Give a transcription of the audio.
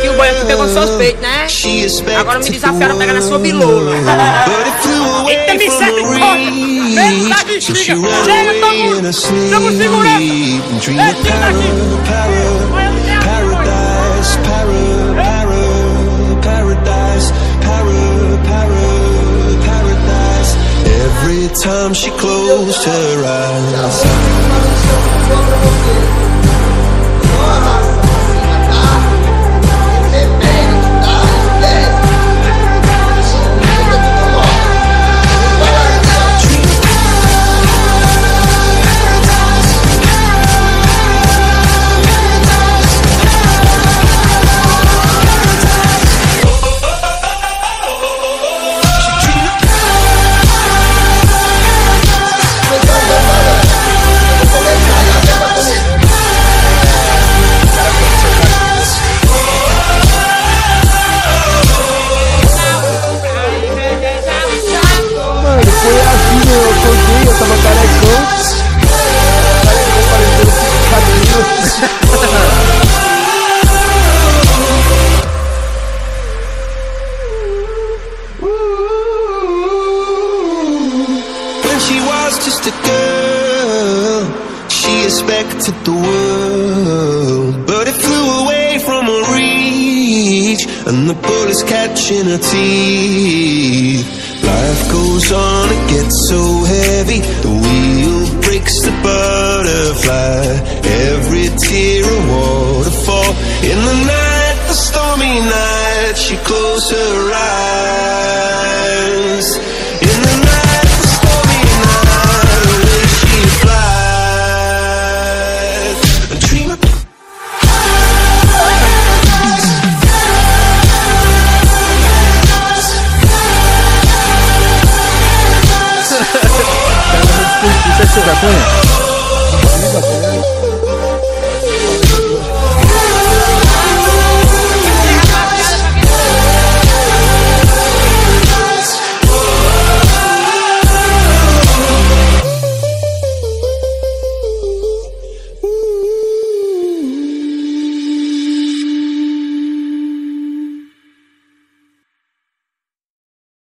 Que o banheiro pegou no seu né? Agora me desafiaram a pegar na sua bilola. Eita misericórdia! Vem, tá desliga! Chega, todo mundo! Estamos segurança! Ei, tira daqui! Time she closed her eyes. Just a girl, she expected the world. But it flew away from her reach, and the bullets catching her teeth. Life goes on, it gets so heavy. The wheel breaks the butterfly. Every tear a waterfall. In the night, the stormy night, she closed her eyes. Você já conhece.